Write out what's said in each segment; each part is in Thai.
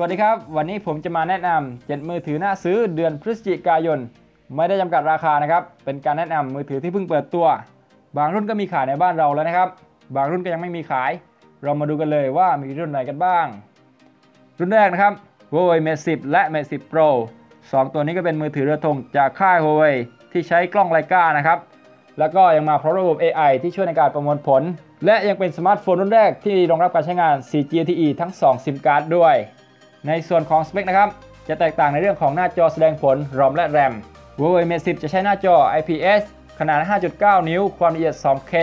วัสดีครับ วันนี้ผมจะมาแนะนำ7มือถือหน่าซื้อเดือนพฤศจิกายน ไม่ได้จำกัดราคานะครับ เป็นการแนะนำมือถือที่เพิ่งเปิดตัว บางรุ่นก็มีขายในบ้านเราแล้วนะครับ บางรุ่นก็ยังไม่มีขาย เรามาดูกันเลยว่ามีรุ่นไหนกันบ้าง รุ่นแรกนะครับ Huawei Mate 10 และ Mate 10 Pro 2 ตัวนี้ก็เป็นมือถือเรือธงจากค่าย Huawei ที่ใช้กล้องไลกานะครับ แล้วก็ยังมาพร้อมระบบ AI ที่ช่วยในการประมวลผล และยังเป็นสมาร์ทโฟนรุ่นแรกที่รองรับการใช้งาน 4G LTE ทั้ง2ซิมการ์ดด้วย ในส่วนของสเปคนะครับ จะแตกต่างในเรื่องของหน้าจอแสดงผล ROM และ RAM Huawei Mate 10 จะใช้หน้าจอ IPS ขนาด 5.9 นิ้ว ความละเอียด 2K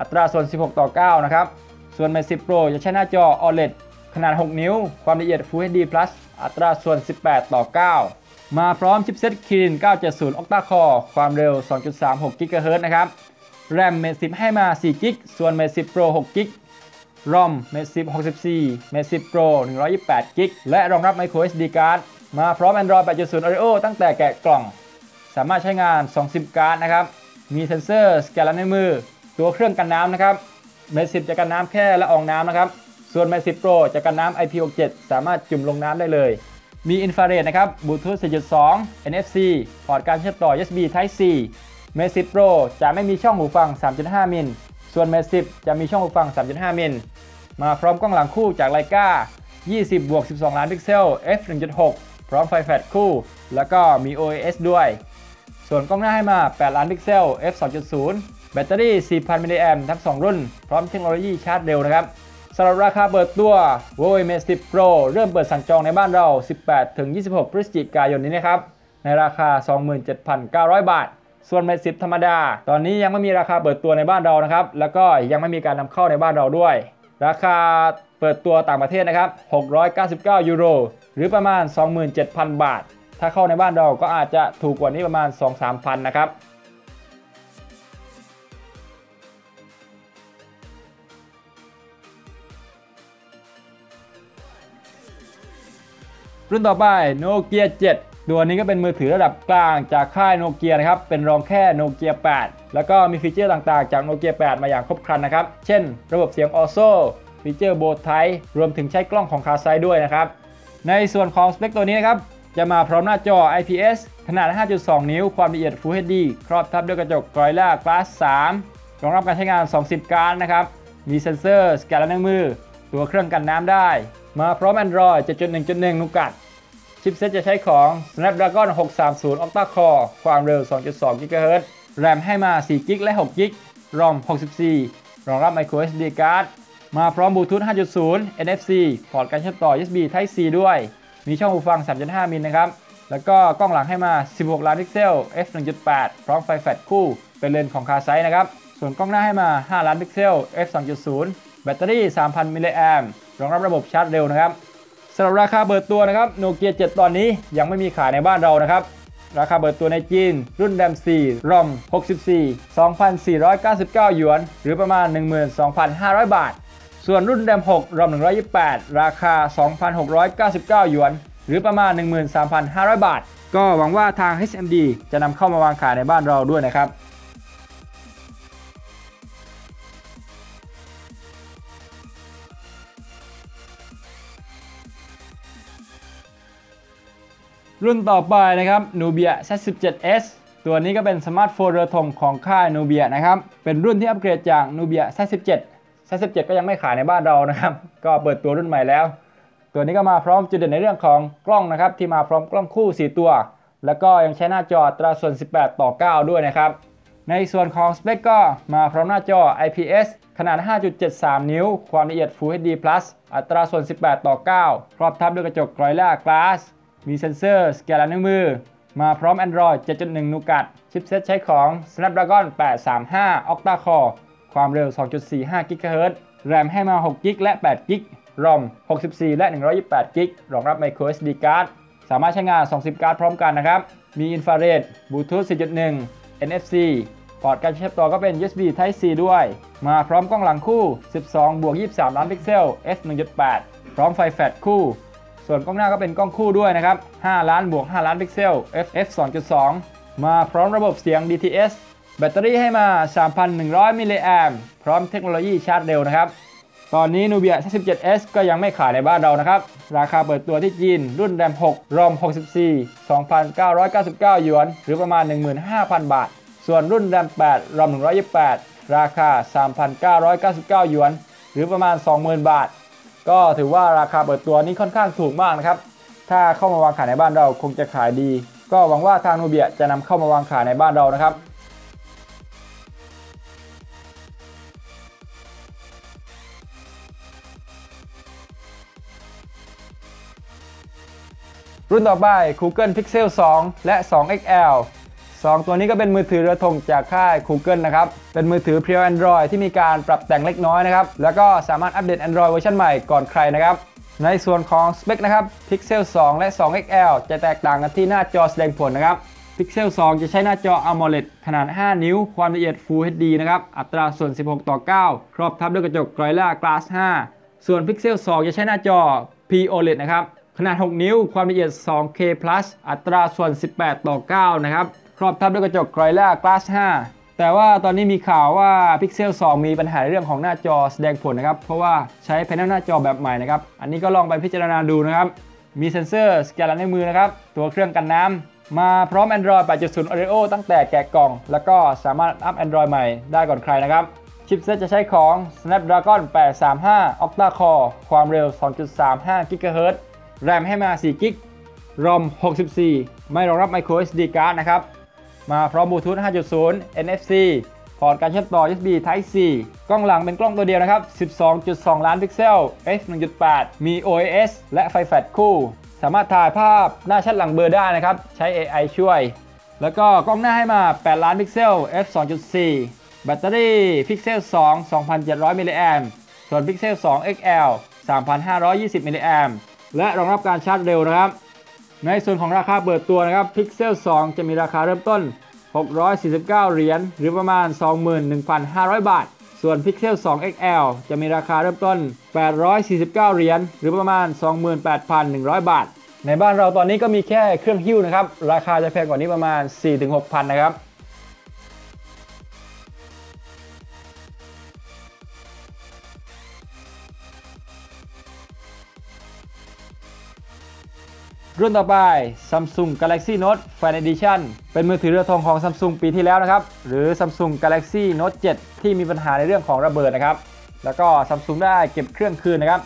อัตราส่วน 16 ต่อ 9 นะครับ ส่วน Mate 10 Pro จะใช้หน้าจอ OLED ขนาด 6 นิ้ว ความละเอียด Full HD Plus อัตราส่วน 18 ต่อ 9 มาพร้อมชิปเซ็ต Kirin 970 Octa Core ความเร็ว 2.36 GHz นะครับ RAM Mate 10 ให้มา 4 g b ส่วน Mate 10 Pro 6 g b ROM Mate 10 64 Mate 10 Pro 128 g b และรองรับ Micro SD card มาพร้อม Android 8.0 Oreo ตั้งแต่แกะกล่อง สามารถใช้งาน2ซิมการ์ดนะครับ มีเซ็นเซอร์สแกนลายนิ้วมือ ตัวเครื่องกันน้ำนะครับ Mate 10จะกันน้ำแค่ละอองน้ำนะครับ ส่วน Mate 10 Pro จะกันน้ำ IP67 สามารถจุ่มลงน้ำได้เลย มีอินฟราเรดนะครับบลูทูธ4.2 NFC พอร์ตการเชื่อมต่อ USB Type C Mate 10 Pro จะไม่มีช่องหูฟัง 3.5 มิล ส่วน Mate 10 จะมีช่องหูฟัง 3.5 มิล มาพร้อมกล้องหลังคู่จาก Leica 20บวก12 ล้านพิกเซล f 1.6 พร้อมไฟแฟลชคู่ แล้วก็มี OIS ด้วย ส่วนกล้องหน้าให้มา 8 ล้านพิกเซล f 2.0 แบตเตอรี่ 4,000 มิลลิแอมทั้ง 2 รุ่น พร้อมเทคโนโลยีชาร์จเร็วนะครับสำหรับราคาเปิดตัว Huawei Mate 10 Pro เริ่มเปิดสั่งจองในบ้านเรา 18-26 พฤศจิกายนนี้นะครับ ในราคา 27,900 บาท ส่วน Mate 10ธรรมดา ตอนนี้ยังไม่มีราคาเปิดตัวในบ้านเรานะครับ แล้วก็ยังไม่มีการนำเข้าในบ้านเราด้วย ราคาเปิดตัวต่างประเทศนะครับ 699 ยูโร หรือประมาณ 27,000 บาท ถ้าเข้าในบ้านเราก็อาจจะถูกกว่านี้ประมาณ 2-3พันนะครับรุ่นต่อไปโนเกีย7 ตัวนี้ก็เป็นมือถือระดับกลางจากค่ายโนเกียนะครับ เป็นรองแค่โนเกีย8 แล้วก็มีฟีเจอร์ต่างๆ จากโนเกีย8 มาอย่างครบครันนะครับ เช่น ระบบเสียง OZO ฟีเจอร์ Bothie รวมถึงใช้กล้องของ Carl Zeiss ด้วยนะครับ ในส่วนของสเปคตัวนี้นะครับ จะมาพร้อมหน้าจอ IPS ขนาด 5.2 นิ้ว ความละเอียด Full HD ครอบทับด้วยกระจก Gorilla Glass 3 รองรับการใช้งาน 2 ซิมการ์ดนะครับ มีเซ็นเซอร์สแกนลายนิ้วมือ ตัวเครื่องกันน้ำได้ มาพร้อม Android 7.1.1 Nougat ชิปเซ็ตจะใช้ของ Snapdragon 630 Octa Core ความเร็ว 2.2 GHz RAM ให้มา 4 GB และ 6 GB ROM 64 รองรับ Micro SD card มาพร้อมบลูทูธ 5.0 NFC พอร์ตการเชื่อมต่อ USB Type C ด้วย มีช่องหูฟัง 3.5 มิลนะครับ แล้วก็กล้องหลังให้มา 16 ล้านพิกเซล f 1.8 พร้อมไฟแฟลชคู่ เป็นเลนส์ของ Carl Zeiss นะครับ ส่วนกล้องหน้าให้มา 5 ล้านพิกเซล f 2.0 แบตเตอรี่ 3,000 มิลลิแอมรองรับระบบชาร์จเร็วนะครับ สำหรับราคาเปิดตัวนะครับโนเกีย7ตอนนี้ยังไม่มีขายในบ้านเรานะครับ ราคาเปิดตัวในจีน รุ่น RAM 4 ROM 64 2,499 หยวน หรือประมาณ 12,500 บาท ส่วนรุ่น RAM 6 ROM 128 ราคา 2,699 หยวน หรือประมาณ 13,500 บาท ก็หวังว่าทาง HMD จะนำเข้ามาวางขายในบ้านเราด้วยนะครับ รุ่นต่อไปนะครับ Nubia Z17s ตัวนี้ก็เป็นสมาร์ทโฟนเรือธงของค่าย Nubia นะครับ เป็นรุ่นที่อัปเกรดจาก Nubia Z17 Z17 ก็ยังไม่ขายในบ้านเรานะครับ ก็เปิดตัวรุ่นใหม่แล้ว ตัวนี้ก็มาพร้อมจุดเด่นในเรื่องของกล้องนะครับ ที่มาพร้อมกล้องคู่ 4 ตัว แล้วก็ยังใช้หน้าจออัตราส่วน 18 ต่อ 9 ด้วยนะครับ ในส่วนของสเปคก็มาพร้อมหน้าจอ IPS ขนาด 5.73 นิ้ว ความละเอียด Full HD อัตราส่วน 18 ต่อ 9 ครอบทับด้วยกระจก Gorilla Glass มีเซ็นเซอร์สแกนลายนิ้วมือ มาพร้อม Android 7.1นุกัดชิปเซตใช้ของ Snapdragon 835 Octa Core ความเร็ว 2.45 GHz RAM ให้มา 6 g b และ 8 g b ROM 64 และ 128 g b รองรับ Micro SD card สามารถใช้งาน 2 ซิมการ์ดพร้อมกันนะครับ มีอินฟราเรดบลูทูธ4.1 NFC พอร์ตการเชื่อมต่อก็เป็น USB Type C ด้วย มาพร้อมกล้องหลังคู่ 12 บวก 23 ล้านพิกเซล f 1.8 พร้อมไฟแฟลชคู่ ส่วนกล้องหน้าก็เป็นกล้องคู่ด้วยนะครับ 5 ล้านบวก 5 ล้านพิกเซล f f 2.2 มาพร้อมระบบเสียง DTS แบตเตอรี่ให้มา 3,100 มิลลิแอมพร้อมเทคโนโลยีชาร์จเร็วนะครับ ตอนนี้ Nubia 17S ก็ยังไม่ขายในบ้านเรานะครับ ราคาเปิดตัวที่จีน รุ่นแรม6 ROM 64 2,999 หยวน หรือประมาณ 15,000 บาท ส่วนรุ่นแรม8 ROM 128 ราคา 3,999 หยวน หรือประมาณ 20,000 บาท ก็ถือว่าราคาเปิดตัวนี้ค่อนข้างถูกมากนะครับ ถ้าเข้ามาวางขายในบ้านเราคงจะขายดี ก็หวังว่าทางโนเบียจะนำเข้ามาวางขายในบ้านเรานะครับรุ่นต่อไป Google Pixel 2 และ 2 XL 2 ตัวนี้ก็เป็นมือถือเรือธงจากค่าย Google นะครับ เป็นมือถือเพียว Android ที่มีการปรับแต่งเล็กน้อยนะครับ แล้วก็สามารถอัปเดต Android เวอร์ชันใหม่ก่อนใครนะครับ ในส่วนของสเปคนะครับ Pixel 2 และ 2 XL จะแตกต่างกันที่หน้าจอแสดงผลนะครับ Pixel 2 จะใช้หน้าจอ AMOLED ขนาด 5 นิ้ว ความละเอียด Full HD นะครับ อัตราส่วน 16 ต่อ 9 ครอบทับด้วยกระจก Gorilla Glass 5 ส่วน Pixel 2 จะใช้หน้าจอ POLED นะครับ ขนาด 6 นิ้ว ความละเอียด 2K อัตราส่วน 18 ต่อ 9 นะครับ ครอบทับด้วยกระจก Gorilla Glass 5 แต่ว่าตอนนี้มีข่าวว่า Pixel 2 มีปัญหาเรื่องของหน้าจอแสดงผลนะครับ เพราะว่าใช้แผงหน้าจอแบบใหม่นะครับ อันนี้ก็ลองไปพิจารณาดูนะครับ มีเซ็นเซอร์สแกนลายนิ้วมือนะครับ ตัวเครื่องกันน้ำ มาพร้อม Android 8.0 Oreo ตั้งแต่แกะกล่อง แล้วก็สามารถอัพ Android ใหม่ได้ก่อนใครนะครับชิปเซตจะใช้ของ Snapdragon 835 Octa Core ความเร็ว 2.35 GHz แรมให้มา 4 g b ROM 64 ไม่รองรับ Micro SD card นะครับ มาพร้อมบลูทูธ 5.0 NFC พอร์ตการเชื่อมต่อ USB Type C กล้องหลังเป็นกล้องตัวเดียวนะครับ 12.2 ล้านพิกเซล f 1.8 มี OIS และไฟแฟลชคู่ สามารถถ่ายภาพหน้าชัดหลังเบลอได้นะครับ ใช้ AI ช่วย แล้วก็กล้องหน้าให้มา 8 ล้านพิกเซล f 2.4 แบตเตอรี่พิกเซล 2 2,700 มิลลิแอมส่วนพิกเซล 2 XL 3,520 มิลลิแอมและรองรับการชาร์จเร็วนะครับ ในส่วนของราคาเปิดตัวนะครับ Pixel 2 จะมีราคาเริ่มต้น 649 เหรียญหรือประมาณ 21,500 บาท ส่วน Pixel 2 XL จะมีราคาเริ่มต้น 849 เหรียญหรือประมาณ 28,100 บาท ในบ้านเราตอนนี้ก็มีแค่เครื่องหิ้วนะครับ ราคาจะแพงกว่านี้ประมาณ 4-6,000 นะครับ รุ่นต่อไป Samsung Galaxy Note Fan Edition เป็นมือถือเรือธงของ Samsung ปีที่แล้วนะครับ หรือ Samsung Galaxy Note 7 ที่มีปัญหาในเรื่องของระเบิดนะครับ แล้วก็ Samsung ได้เก็บเครื่องคืนนะครับ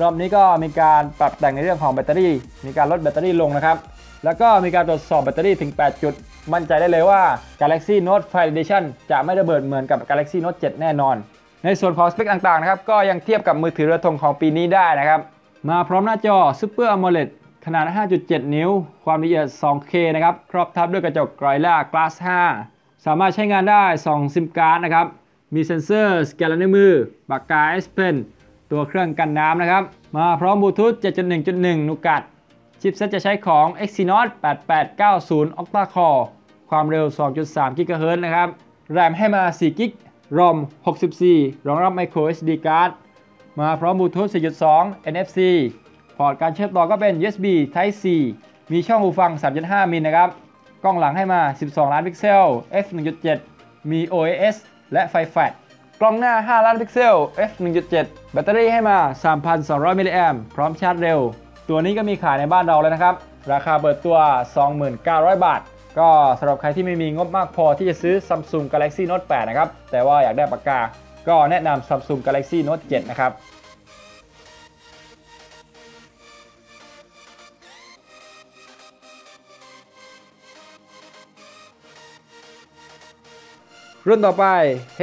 รอบนี้ก็มีการปรับแต่งในเรื่องของแบตเตอรี่ มีการลดแบตเตอรี่ลงนะครับ แล้วก็มีการตรวจสอบแบตเตอรี่ถึง 8 จุด มั่นใจได้เลยว่า Galaxy Note Fan Edition จะไม่ระเบิดเหมือนกับ Galaxy Note 7 แน่นอน ในส่วนของสเปคต่างๆนะครับ ก็ยังเทียบกับมือถือเรือธงของปีนี้ได้นะครับ มาพร้อมหน้าจอ Super AMOLED ขนาด 5.7 นิ้ว ความละเอียด 2K นะครับ ครอบทับด้วยกระจก Gorilla Glass 5 สามารถใช้งานได้ 2 ซิมการ์ดนะครับ มีเซ็นเซอร์ สแกนลายนิ้วมือ ปากกา S Pen ตัวเครื่องกันน้ำนะครับ มาพร้อมบลูทูธ 7.1.1 Nougat ชิปเซ็ตจะใช้ของ Exynos 8890 Octa Core ความเร็ว 2.3 GHz นะครับ แรมให้มา 4 g b ROM 64 รองรับ Micro SD card มาพร้อมบลูทูธ 4.2 NFC พอร์ตการเชื่อมต่อก็เป็น USB Type C มีช่องหูฟัง 3.5 มิลนะครับ กล้องหลังให้มา 12 ล้านพิกเซล f 1.7 มี OIS และไฟแฟลชกล้องหน้า 5 ล้านพิกเซล f 1.7 แบตเตอรี่ให้มา 3,200 มิลลิแอมพร้อมชาร์จเร็ว ตัวนี้ก็มีขายในบ้านเราแล้วนะครับ ราคาเปิดตัว 29,000 บาท ก็สำหรับใครที่ไม่มีงบมากพอที่จะซื้อ Samsung Galaxy Note 8 นะครับ แต่ว่าอยากได้ปากกา ก็แนะนำ Samsung Galaxy Note 7 นะครับ รุ่นต่อไป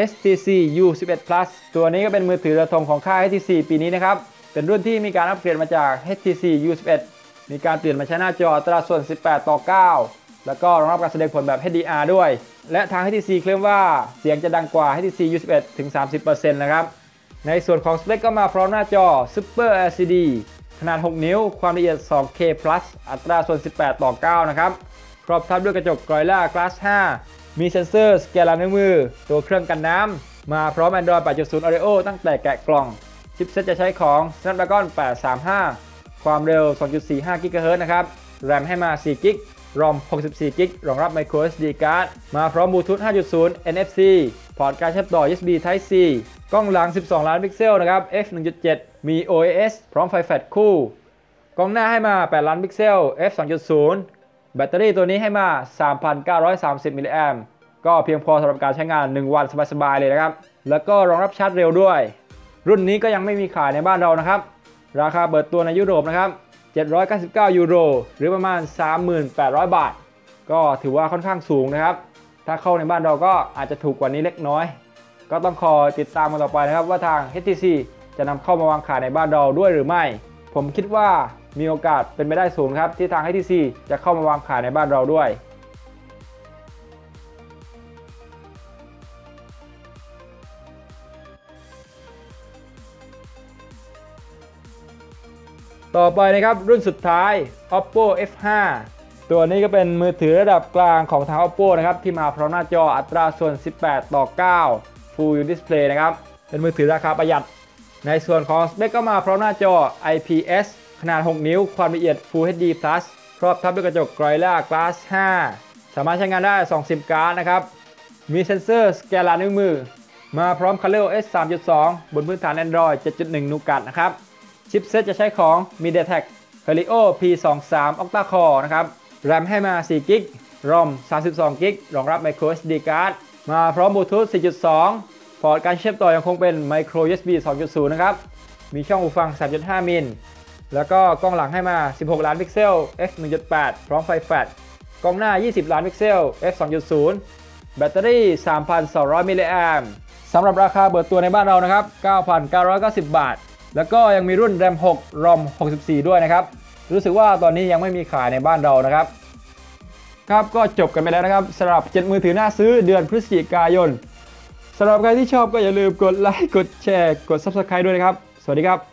HTC U11 Plus ตัวนี้ก็เป็นมือถือระทงของค่าย HTC ปีนี้นะครับ เป็นรุ่นที่มีการอัปเกรดมาจาก HTC U11 มีการเปลี่ยนมาใช้หน้าจออัตราส่วน 18 ต่อ 9 แล้วก็รองรับการแสดงผลแบบ HDR ด้วย และทาง HTC เคลมว่าเสียงจะดังกว่า HTC U11 ถึง 30%นะครับ ในส่วนของสเปคก็มาพร้อมหน้าจอ Super LCD ขนาด 6 นิ้ว ความละเอียด 2K Plus อัตราส่วน 18 ต่อ 9 นะครับ ครอบทับด้วยกระจก Gorilla Glass 5 มีเซ็นเซอร์สแกนลายนิ้วมือ ตัวเครื่องกันน้ำ มาพร้อม Android 8.0 Oreo ตั้งแต่แกะกล่อง ชิปเซ็ตจะใช้ของ Snapdragon 835 ความเร็ว 2.45 GHz นะครับ แรมให้มา 4 g b ROM 64 g b รองรับ Micro SD card มาพร้อมบลูทูธ 5.0 NFC พอร์ตการเชื่อมต่อ USB Type C กล้องหลัง 12 ล้านพิกเซลนะครับ f 1.7 มี OIS พร้อมไฟแฟลชคู่ กล้องหน้าให้มา 8 ล้านพิกเซล f 2.0 แบตเตอรี่ตัวนี้ให้มา 3,930 มิลลิแอมก็เพียงพอสำหรับการใช้งาน 1 วันสบายๆเลยนะครับ แล้วก็รองรับชาร์จเร็วด้วย รุ่นนี้ก็ยังไม่มีขายในบ้านเรานะครับ ราคาเปิดตัวในยุโรปนะครับ 799 ยูโร หรือประมาณ 3,800 บาท ก็ถือว่าค่อนข้างสูงนะครับ ถ้าเข้าในบ้านเราก็อาจจะถูกกว่านี้เล็กน้อย ก็ต้องคอยติดตามกันต่อไปนะครับว่าทาง HTC จะนำเข้ามาวางขายในบ้านเราด้วยหรือไม่ ผมคิดว่า มีโอกาสเป็นไปได้สูงครับที่ทาง HTC จะเข้ามาวางขายในบ้านเราด้วยต่อไปนะครับรุ่นสุดท้าย Oppo F5 ตัวนี้ก็เป็นมือถือระดับกลางของทาง Oppo นะครับที่มาพร้อมหน้าจออัตราส่วน 18 ต่อ 9 Full Display นะครับ เป็นมือถือราคาประหยัด ในส่วนของสเปคก็มาพร้อมหน้าจอ IPS ขนาด 6 นิ้ว ความละเอียด Full HD Plus ครอบทับด้วยกระจก Gorilla Glass 5 สามารถใช้งานได้2ซิมการ์ดนะครับ มีเซ็นเซอร์สแกนลายนิ้วมือ มาพร้อม Color OS 3.2 บนพื้นฐาน Android 7.1 Nougat นะครับ ชิปเซ็ตจะใช้ของ MediaTek Helio P23 Octa Core นะครับ แรมให้มา4 g b ROM 32 g b รองรับ Micro SD card มาพร้อม Bluetooth 4.2 พอร์ตการเชื่อมต่อยังคงเป็น Micro USB 2.0 นะครับ มีช่องหูฟัง 3.5 มิล แล้วก็กล้องหลังให้มา 16 ล้านพิกเซล f 1.8 พร้อมไฟแฟลชกล้องหน้า 20 ล้านพิกเซล f 2.0 แบตเตอรี่ 3,200 มิลลิแอมสำหรับราคาเปิดตัวในบ้านเรานะครับ 9,990 บาท แล้วก็ยังมีรุ่น RAM 6 ROM 64 ด้วยนะครับ รู้สึกว่าตอนนี้ยังไม่มีขายในบ้านเรานะครับ ครับก็จบกันไปแล้วนะครับสำหรับ7มือถือหน่าซื้อเดือนพฤศจิกายนสำหรับใครที่ชอบก็อย่าลืมกดไลค์กดแชร์กด Subscribe ด้วยนะครับ สวัสดีครับ